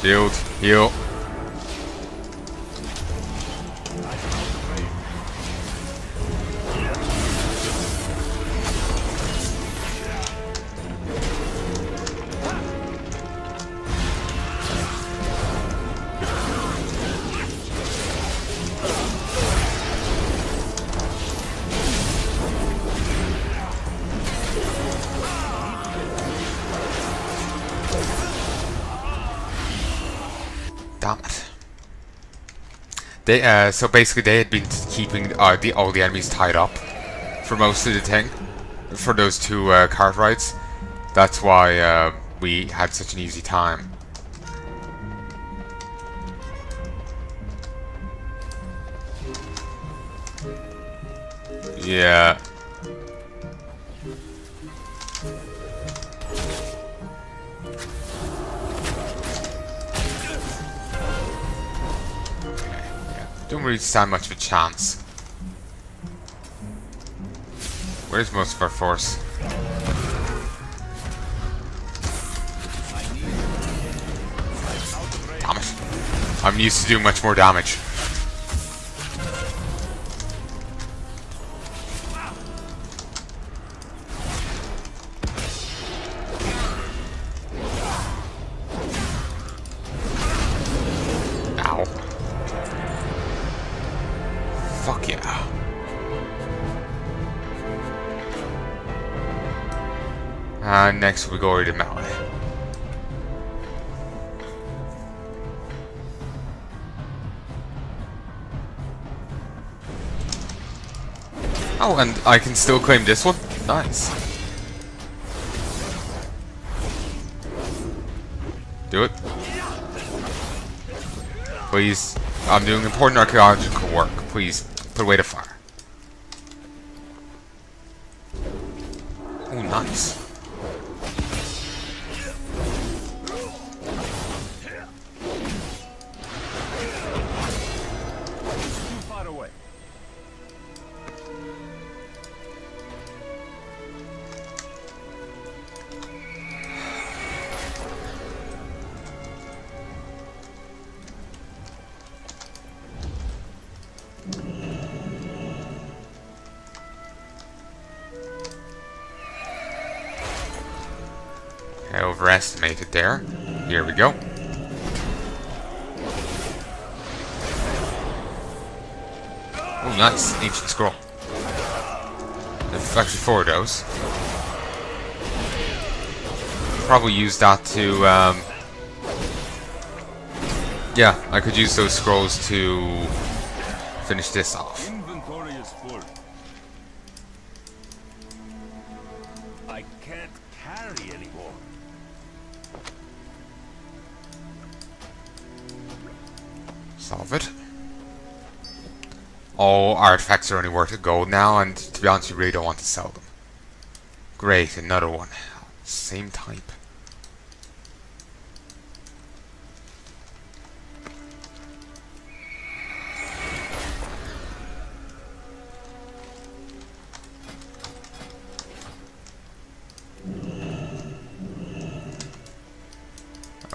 Shield, heal. They, uh, so basically they had been keeping uh, the, all the enemies tied up for most of the thing, for those two uh, cart rides. That's why uh, we had such an easy time. Yeah. Really stand much of a chance. Where's most of our force? Damn it. I'm used to doing much more damage. We go over to melee. Oh, and I can still claim this one? Nice. Do it. Please. I'm doing important archaeological work. Please, put away the fire. I overestimated there. Here we go. Oh, nice. Ancient scroll. Actually four of those. Probably use that to, um... Yeah, I could use those scrolls to finish this off. Artifacts are only worth a gold now, and to be honest, you really don't want to sell them. Great, another one. Same type.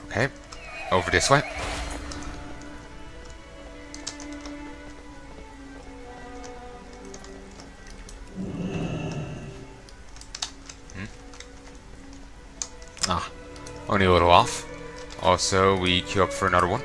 Okay, over this way. Only a little off. Also, we queue up for another one.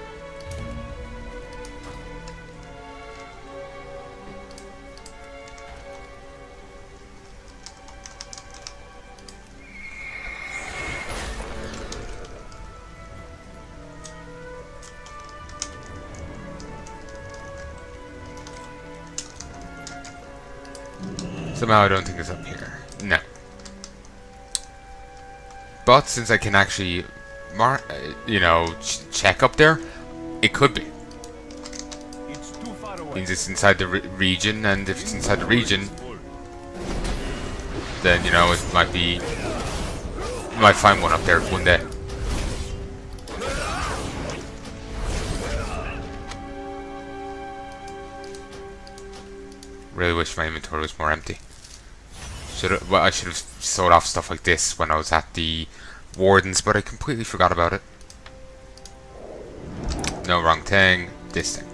Somehow I don't think it's up But since I can actually, mar uh, you know, ch check up there, it could be. It's too far away. Means it's inside the re region, and if it's inside the region, then you know it might be. You might find one up there one day. Really wish my inventory was more empty. Should well, I should have sold off stuff like this when I was at the wardens, but I completely forgot about it. No, wrong thing. This thing.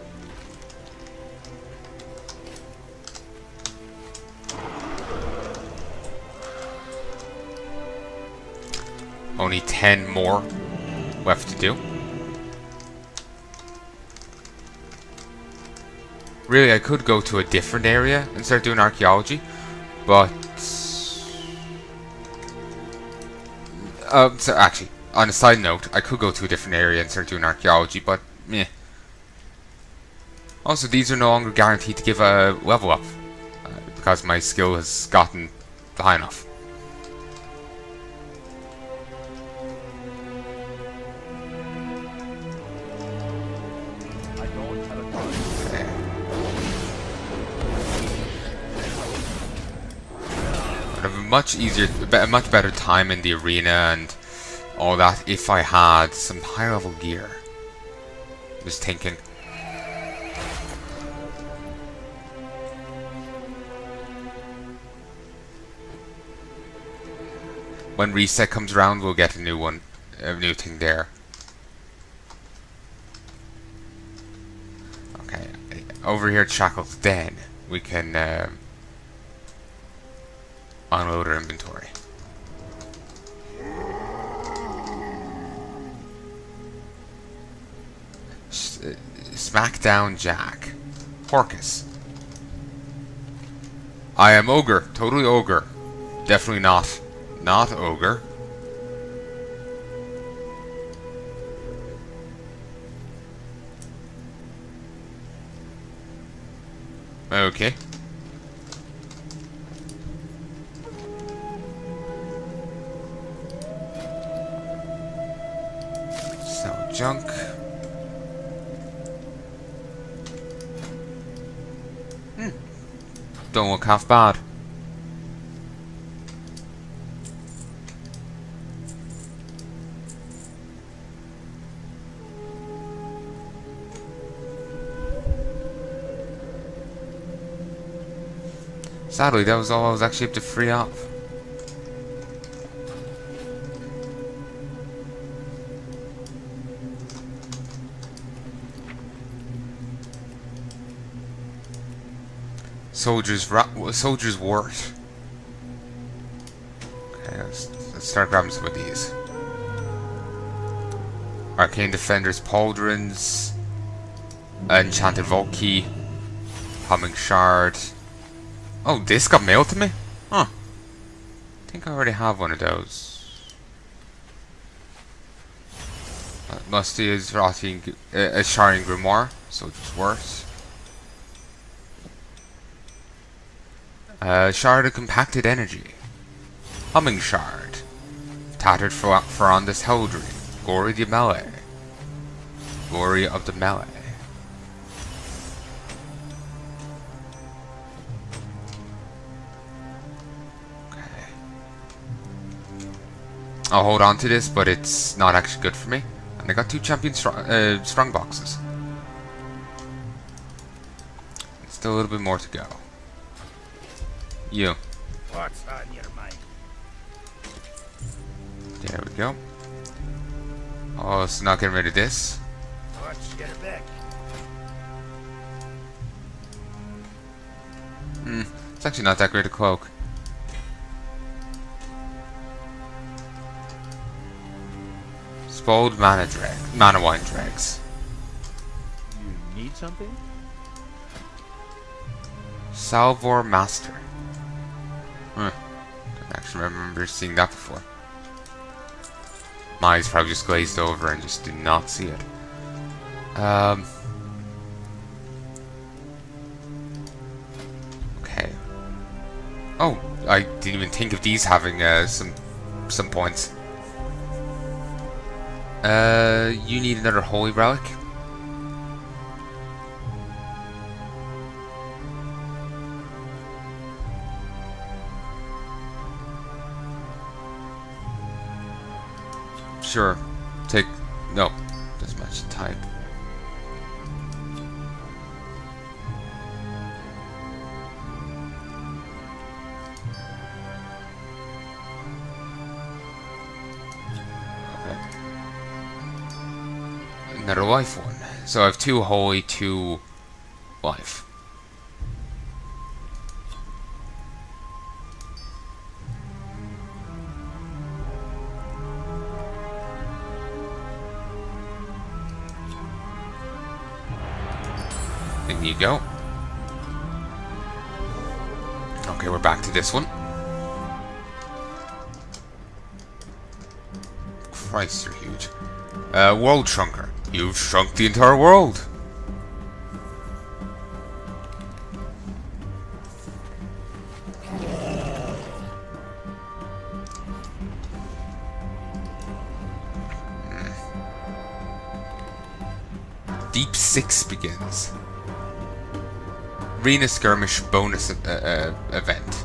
Only 10 more left to do. Really, I could go to a different area and start doing archaeology, but... Um, so actually, on a side note, I could go to a different area and start doing archaeology, but meh. Also, these are no longer guaranteed to give a level up, uh, because my skill has gotten high enough. Much easier, a much better time in the arena and all that if I had some high level gear. Just thinking. When reset comes around, we'll get a new one, a new thing there. Okay, over here at Shackle's Den, we can. um unload our inventory. Uh, Smackdown Jack. Porcus. I am ogre. Totally ogre. Definitely not. Not ogre. Okay. Junk. Hmm. Don't look half bad. Sadly, that was all I was actually able to free up. Soldier's Soldier's Wart. Okay, let's, let's start grabbing some of these. Arcane Defender's Pauldrons. Enchanted Vault Key. Humming Shard. Oh, this got mailed to me? Huh. I think I already have one of those. Uh, Musty is rotting, uh, a Sharing Grimoire, so it's worse. Uh, shard of compacted energy. Humming shard. Tattered for Farondis Heldry. Glory the melee. Glory of the melee. Okay. I'll hold on to this, but it's not actually good for me. And I got two champion strong, uh, strong boxes. Still a little bit more to go. You. What's on your mind? There we go. Oh, it's not getting rid of this. What's your back? Hmm, it's actually not that great a cloak. Spoiled mana drag, mana wine dregs. You need something? Salvor Master. Actually remember seeing that before. My eyes probably just glazed over and just did not see it. Um. Okay. Oh, I didn't even think of these having uh, some some points. Uh, you need another holy relic. Sure. Take no. Doesn't match the type. Okay. Another life one. So I have two holy, two life. You go. Okay, we're back to this one. Christ, you're huge. Uh, world Shrunker. You've shrunk the entire world. Hmm. Deep 6 begins. Arena Skirmish bonus uh, uh, event.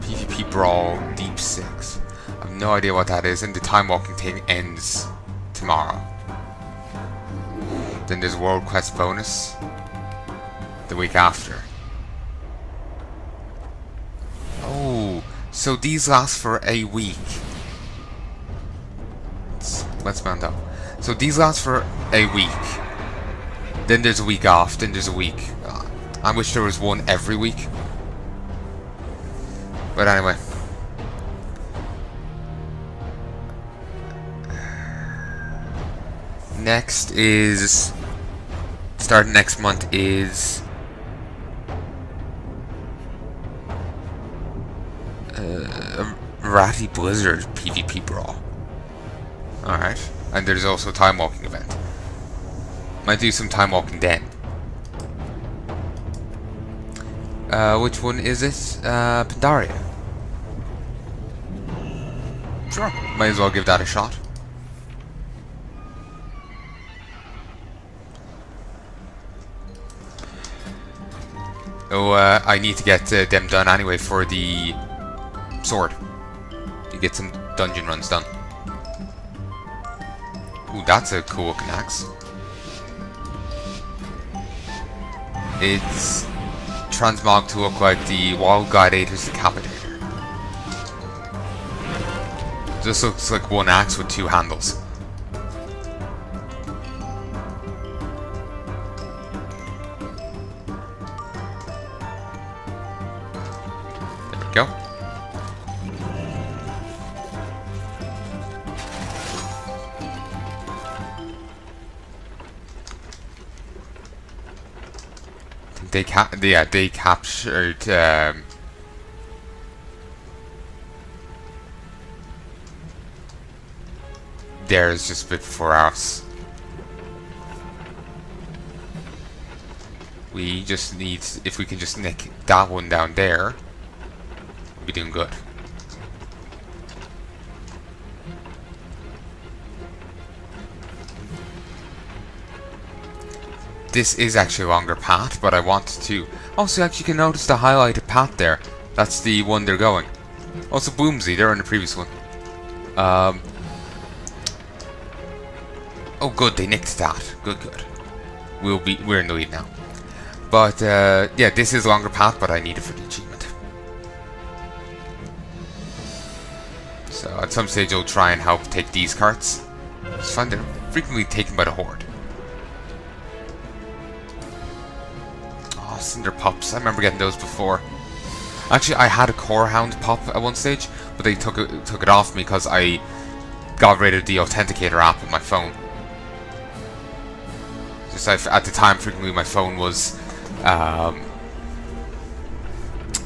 PvP Brawl Deep 6. I have no idea what that is, and the time walking thing ends tomorrow. Then there's World Quest bonus the week after. Oh, so these last for a week. Let's, let's mount up. So these last for a week. Then there's a week off. Then there's a week. I wish there was one every week. But anyway. Next is starting next month is uh, Arathi Blizzard PvP Brawl. Alright. And there's also a time walking event. Might do some time walking then. Uh, which one is it? Uh, Pandaria. Sure. Might as well give that a shot. Oh, uh, I need to get uh, them done anyway for the sword. To get some dungeon runs done. Ooh, that's a cool looking axe. It's transmog to look like the Wild Gladiator's Decapitator. This looks like one axe with two handles. They cap, yeah, they captured. Um, theirs just before us. We just need, if we can just nick that one down there, we'll be doing good. This is actually a longer path, but I wanted to... Also, actually, you can notice the highlighted path there. That's the one they're going. Also, Boomsy, they're in the previous one. Um... Oh, good, they nicked that. Good, good. We'll be... We're in the lead now. But, uh, yeah, this is a longer path, but I need it for the achievement. So, at some stage, I'll try and help take these carts. Just find they're frequently taken by the Horde. Cinder Pops. I remember getting those before. Actually, I had a Core Hound Pup at one stage, but they took it, took it off me because I got rid of the Authenticator app on my phone. Just I've, at the time, frequently my phone was um,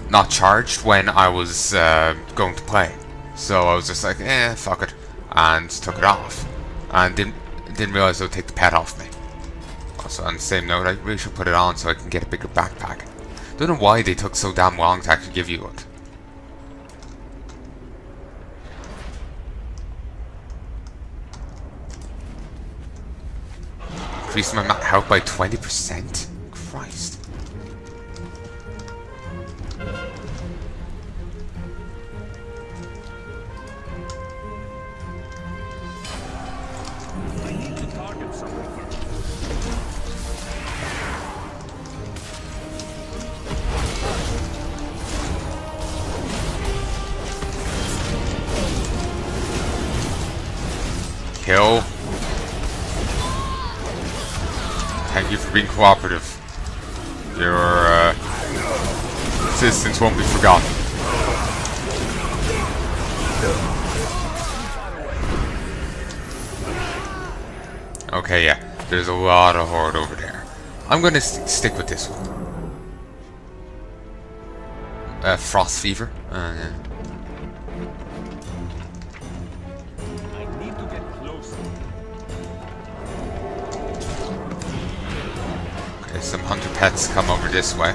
not charged when I was uh, going to play. So I was just like, eh, fuck it, and took it off. And didn't didn't realize it would take the pet off me. Also, on the same note, I really should put it on so I can get a bigger backpack. Don't know why they took so damn long to actually give you it. Increase my health by 20%? Kill. Thank you for being cooperative. Your uh, assistance won't be forgotten. Okay, yeah. There's a lot of horde over there. I'm gonna st stick with this one. Uh, frost fever. Uh, yeah. Some hunter pets come over this way.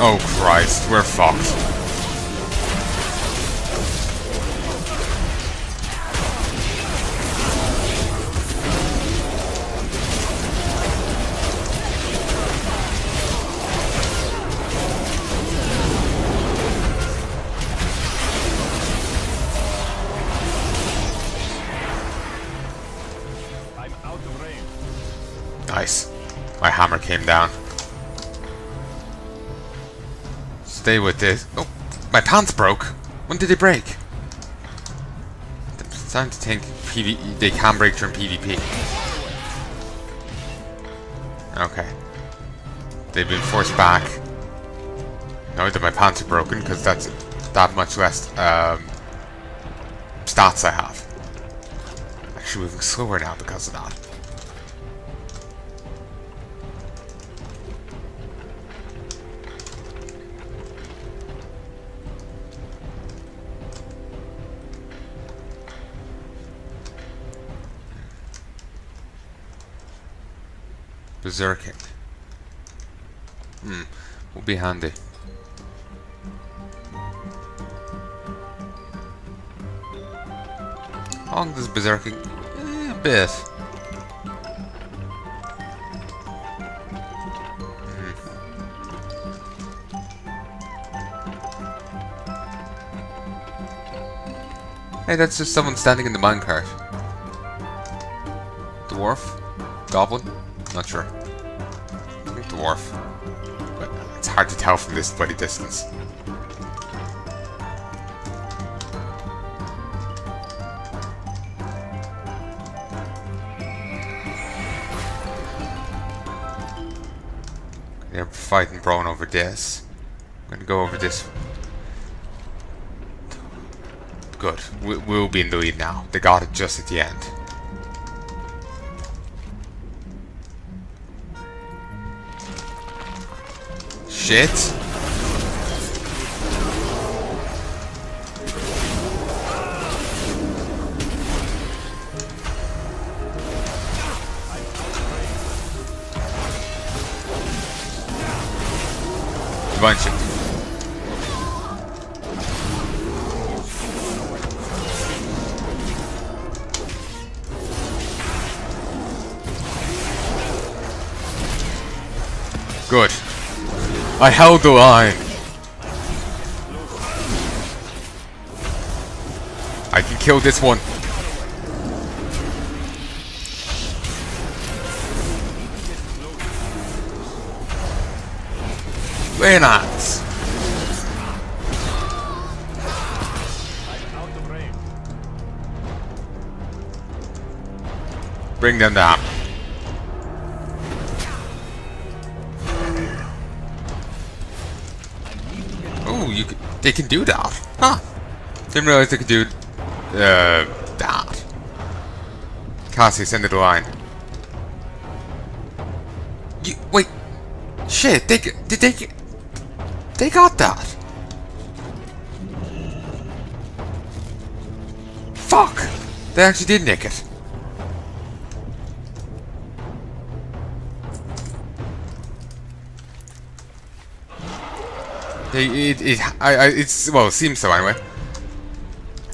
Oh Christ, we're fucked. Nice. My hammer came down. Stay with this. Oh, my pants broke. When did they break? I'm starting to think PV they can break during PvP. Okay. They've been forced back. Now that my pants are broken, because that's that much less um, stats I have. Actually moving slower now because of that. Berserking. Hmm, will be handy. How long does Berserking? Eh, a bit. Hmm. Hey, that's just someone standing in the minecart. Dwarf? Goblin? Not sure. Think dwarf. But it's hard to tell from this bloody distance. They're fighting Braun over this. I'm gonna go over this. Good. We'll be in the lead now. They got it just at the end. Shit. I held the line. I can kill this one. Of range. Bring them down. They can do that. Huh. Didn't realize they could do uh that. Cassie, send it a line. You wait. Shit, they did they They got that. Fuck. They actually did nick it. They, it, it, I, I, it's, well, it seems so anyway.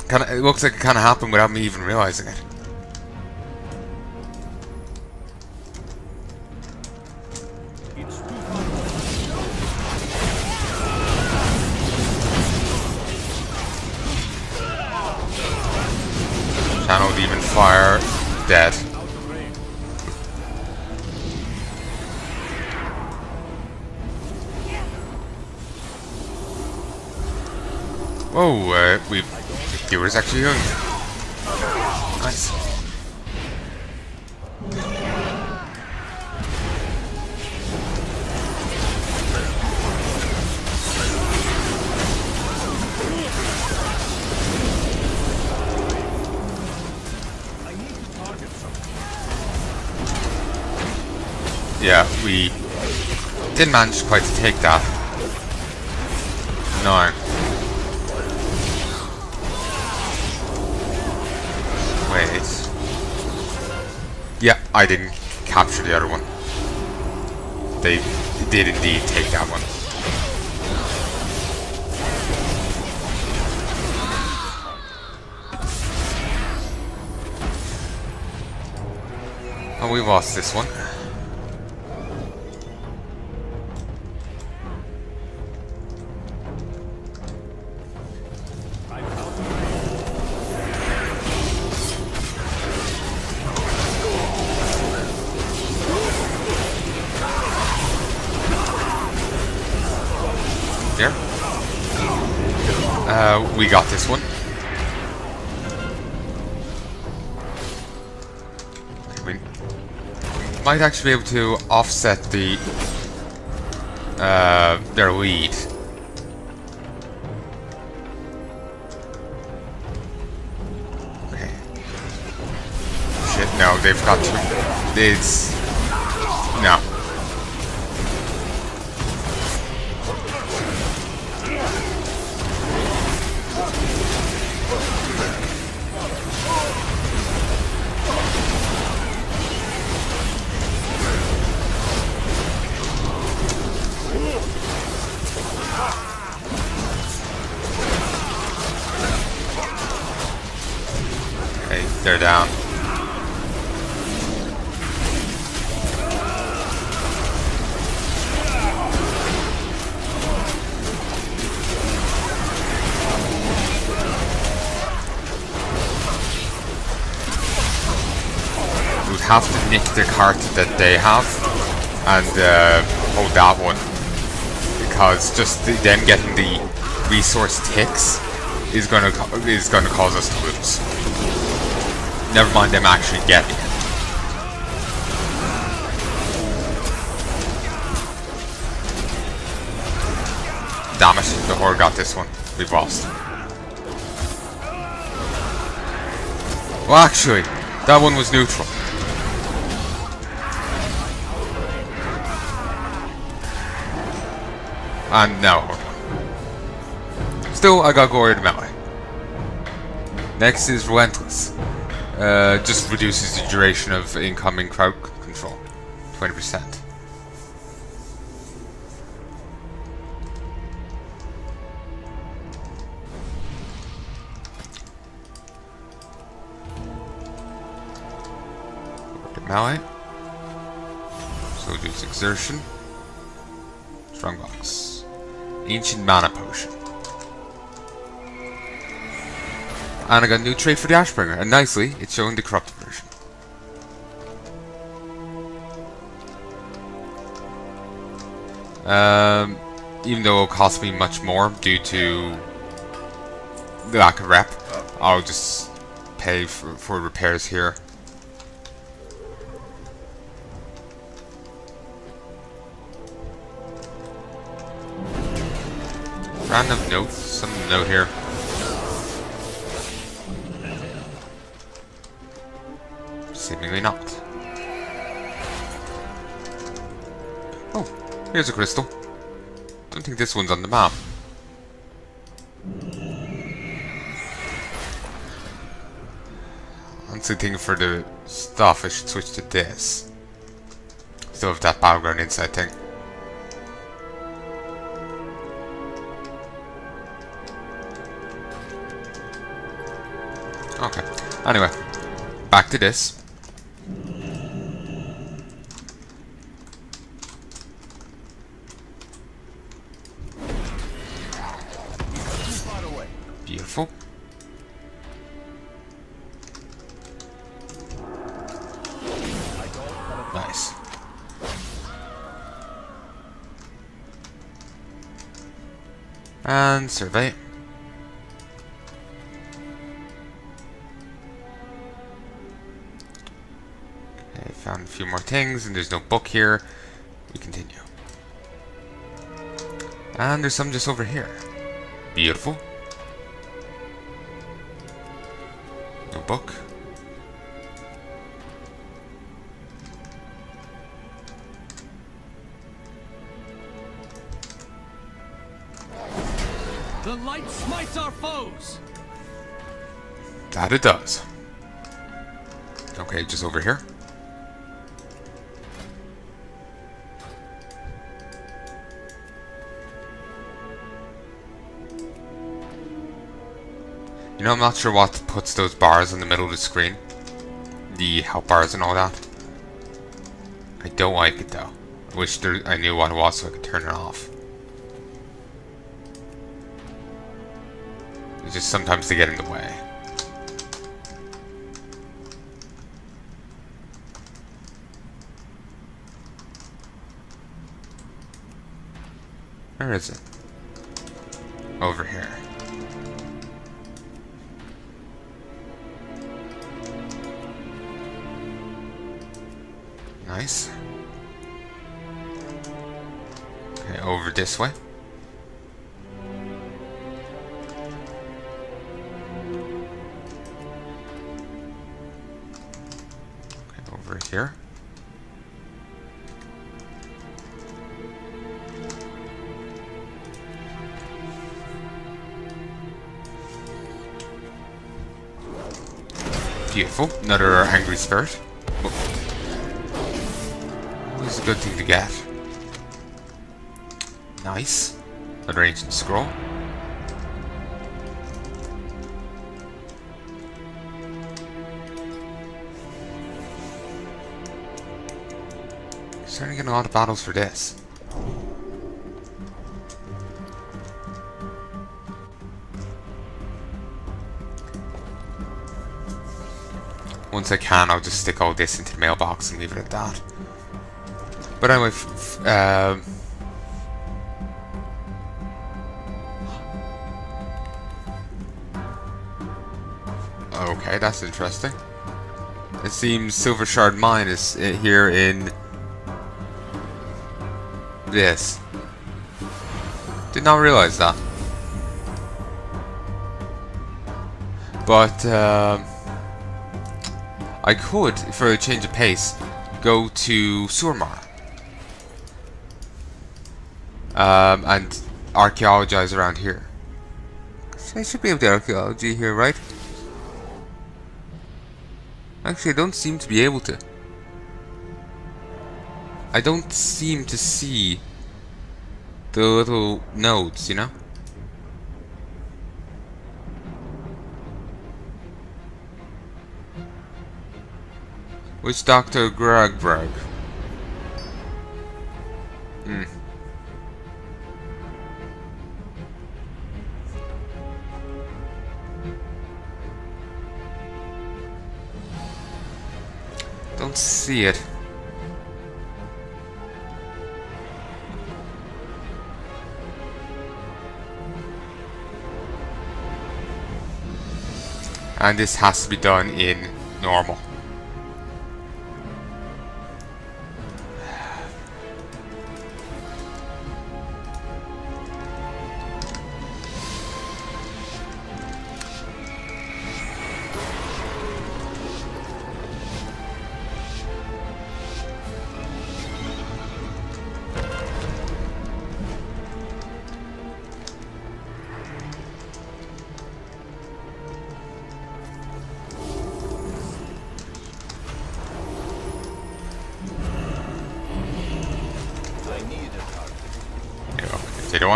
Kinda, it looks like it kind of happened without me even realizing it. Oh, uh, we viewers actually young. Nice. I need to target something. Yeah, we didn't manage quite to take that. No. I didn't capture the other one. They did indeed take that one. Oh, we lost this one. Uh, we got this one. We might actually be able to offset the uh, their lead. Okay. Shit, no, they've got to. It's the cart that they have and uh, hold that one because just the, them getting the resource ticks is gonna is gonna cause us to lose. Never mind them actually getting it. Damn it, the horror got this one. We've lost. Well, actually, that one was neutral. And now, horror. Still, I got Glory to melee. Next is Relentless. Uh, just reduces the duration of incoming crowd control. 20%. To melee. So reduce exertion. Strongbox. Ancient Mana Potion. And I got a new trait for the Ashbringer, and nicely, it's showing the corrupted version. Um, even though it'll cost me much more due to the lack of rep, I'll just pay for, for repairs here. Random note, some note here. Seemingly not. Oh, here's a crystal. Don't think this one's on the map. Honestly, thinking for the stuff, I should switch to this. Still have that battleground inside thing. Anyway, back to this. Beautiful. Nice. And survey. Things, and there's no book here. We continue. And there's some just over here. Beautiful. No book. The light smites our foes. That it does. Okay, just over here. You know, I'm not sure what puts those bars in the middle of the screen. The help bars and all that. I don't like it though. I wish there, I knew what it was so I could turn it off. It's just sometimes they get in the way. Where is it? Over here. Nice. Okay, over this way. Okay, over here. Beautiful. Another angry spirit. A good thing to get. Nice. Another ancient scroll. Starting to get a lot of battles for this. Once I can, I'll just stick all this into the mailbox and leave it at that. But anyway, um, okay, that's interesting. It seems Silvershard Mine is uh, here in this. Did not realize that. But um, I could, for a change of pace, go to Suramar. Um, and archaeologize around here. So I should be able to archaeology here, right? Actually, I don't seem to be able to. I don't seem to see the little nodes, you know? Which Dr. Grugbrug? Hmm. Don't see it. And this has to be done in normal.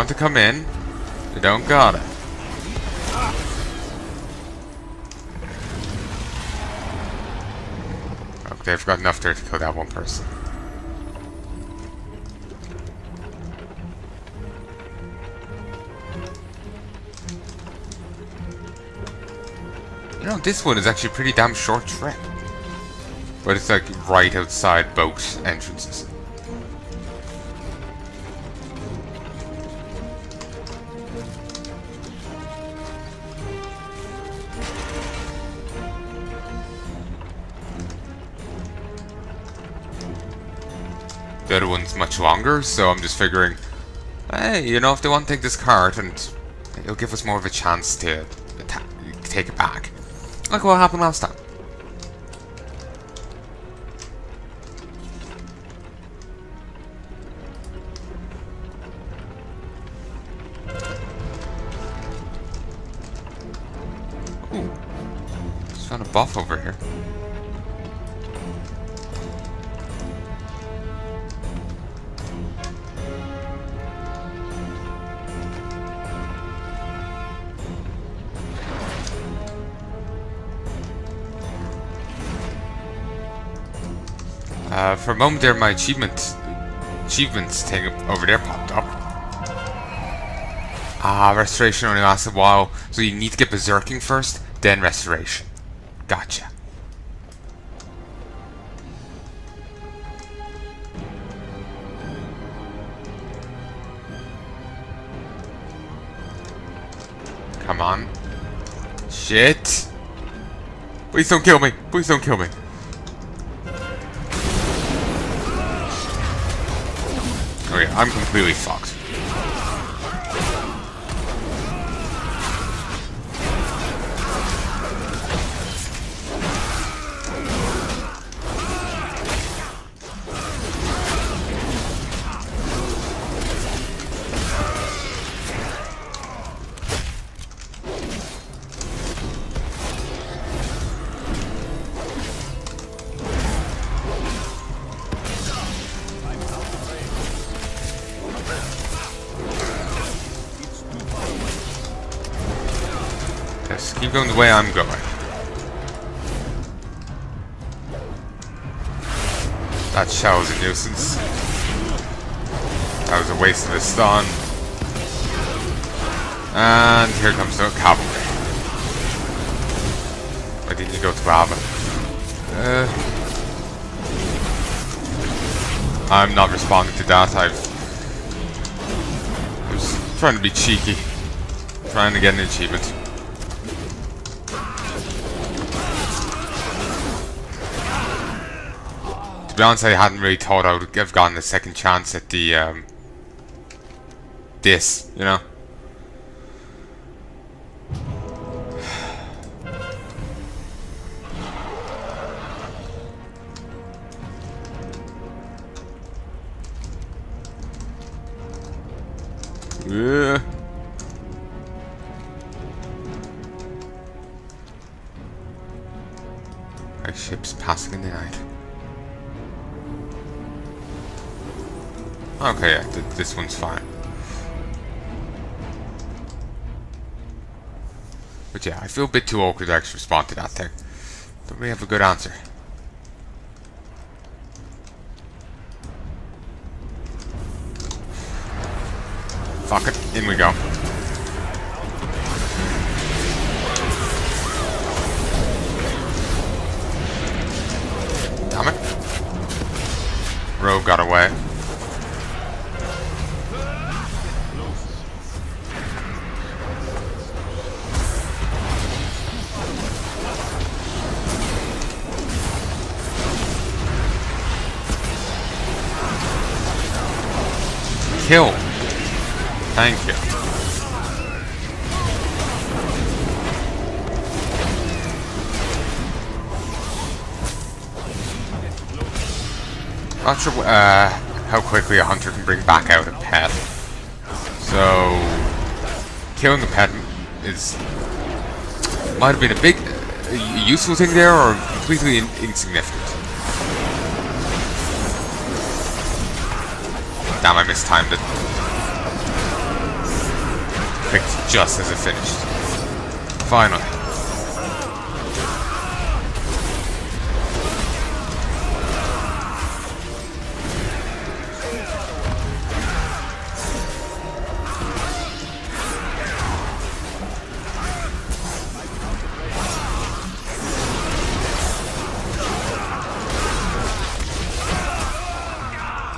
Want to come in, they don't gotta. Okay, oh, I've got enough there to kill that one person. You know, this one is actually pretty damn short trip. But it's like right outside boat entrances. The other one's much longer, so I'm just figuring, hey, you know, if they want to take this card, and it'll give us more of a chance to take it back. Like what happened last time. A moment there, my achievement achievements thing over there popped up. Ah, restoration only lasts a while, so you need to get berserking first, then restoration. Gotcha. Come on. Shit. Please don't kill me. Please don't kill me. I'm completely fucked. Way I'm going. That shell is a nuisance. That was a waste of a stun. And here comes the cavalry. Why didn't you go to Alba? Uh, I'm not responding to that. I've I was trying to be cheeky. Trying to get an achievement. To be honest, I hadn't really thought I would have gotten a second chance at the, um, this, you know? Yeah. Like ships passing in the night. Okay, yeah, th this one's fine. But yeah, I feel a bit too awkward to actually respond to that thing. Don't really have a good answer. Fuck it, in we go. Damn it. Rogue got away. Kill. Thank you. Not sure uh, how quickly a hunter can bring back out a pet. So, killing a pet is might have been a big, uh, useful thing there, or completely in insignificant. Damn, I mistimed it. Picked just as it finished. Finally.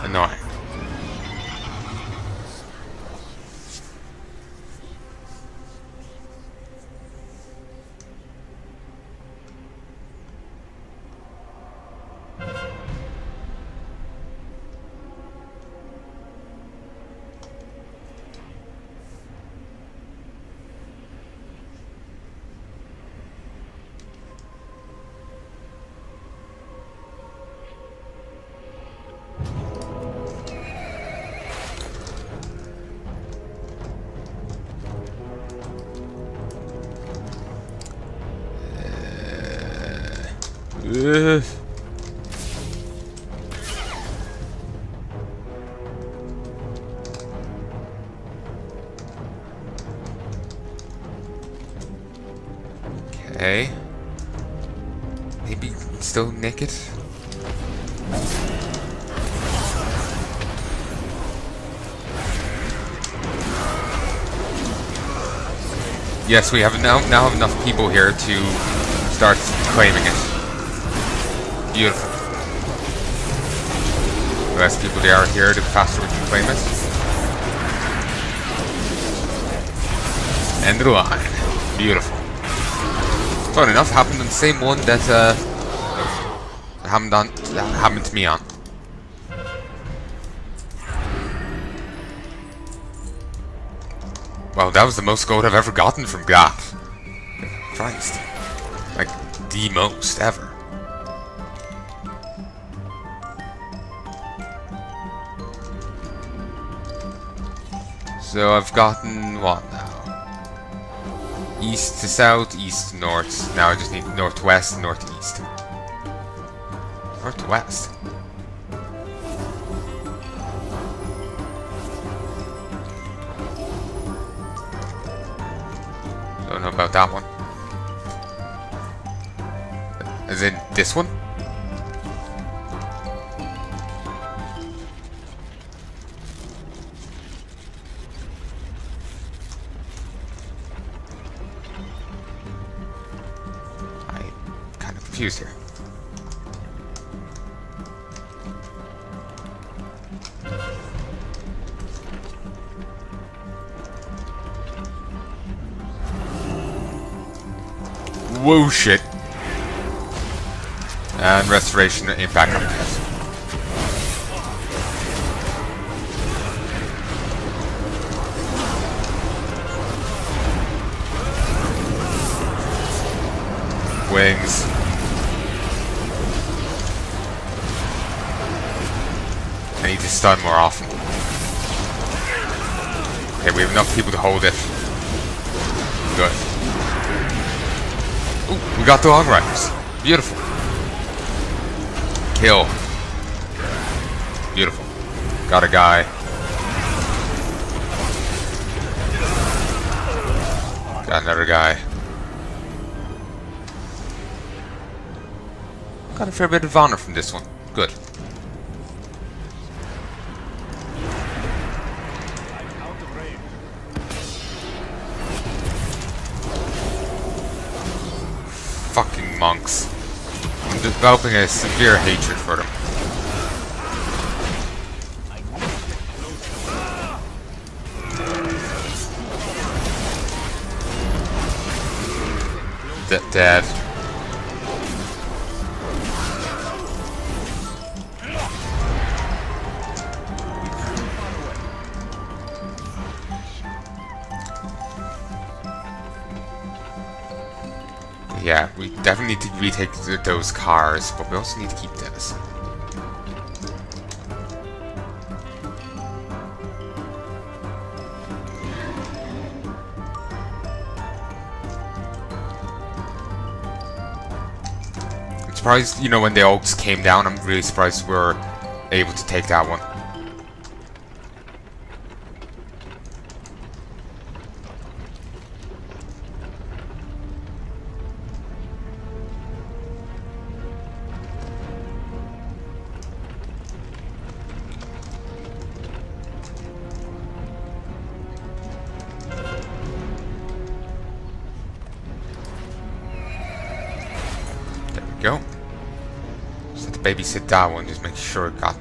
Annoying. Naked? Yes, we have now now have enough people here to start claiming it. Beautiful. The less people there are here, the faster we can claim it. End of the line. Beautiful. Fun enough, happened on the same one that uh, that happened to me on. Well, that was the most gold I've ever gotten from GAP. Christ. Like, the most ever. So I've gotten what now? East to south, east to north. Now I just need northwest northeast. Northwest. Don't know about that one. Is it this one? I'm kind of confused here. Whoa, shit. And restoration impact up yet. Wings. I need to stun more often. Okay, we have enough people to hold it. Good. Ooh, we got the long riders. Beautiful. Kill. Beautiful. Got a guy. Got another guy. Got a fair bit of honor from this one. Developing a severe hatred for them. D. retake th those cars, but we also need to keep this. I'm surprised, you know, when the Oaks came down, I'm really surprised we were able to take that one. To babysit that one, just make sure it got